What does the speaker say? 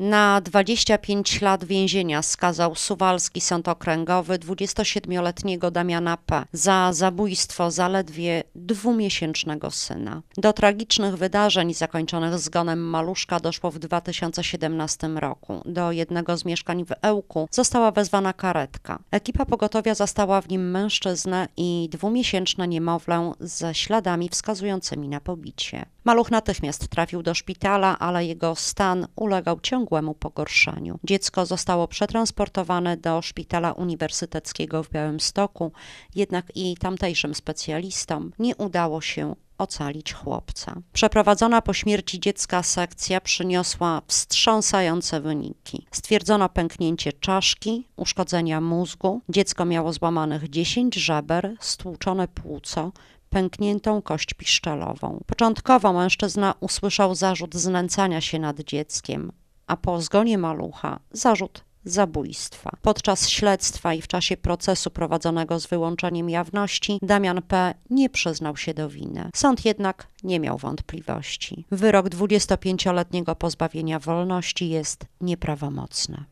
Na 25 lat więzienia skazał Suwalski Sąd Okręgowy 27-letniego Damiana P. za zabójstwo zaledwie dwumiesięcznego syna. Do tragicznych wydarzeń zakończonych zgonem maluszka doszło w 2017 roku. Do jednego z mieszkań w Ełku została wezwana karetka. Ekipa pogotowia zastała w nim mężczyznę i dwumiesięczne niemowlę ze śladami wskazującymi na pobicie. Maluch natychmiast trafił do szpitala, ale jego stan ulegał ciągłemu pogorszaniu. Dziecko zostało przetransportowane do szpitala uniwersyteckiego w Białymstoku, jednak i tamtejszym specjalistom nie udało się ocalić chłopca. Przeprowadzona po śmierci dziecka sekcja przyniosła wstrząsające wyniki. Stwierdzono pęknięcie czaszki, uszkodzenia mózgu, dziecko miało złamanych 10 żeber, stłuczone płuco, pękniętą kość piszczelową. Początkowo mężczyzna usłyszał zarzut znęcania się nad dzieckiem, a po zgonie malucha zarzut zabójstwa. Podczas śledztwa i w czasie procesu prowadzonego z wyłączeniem jawności Damian P. nie przyznał się do winy. Sąd jednak nie miał wątpliwości. Wyrok 25-letniego pozbawienia wolności jest nieprawomocny.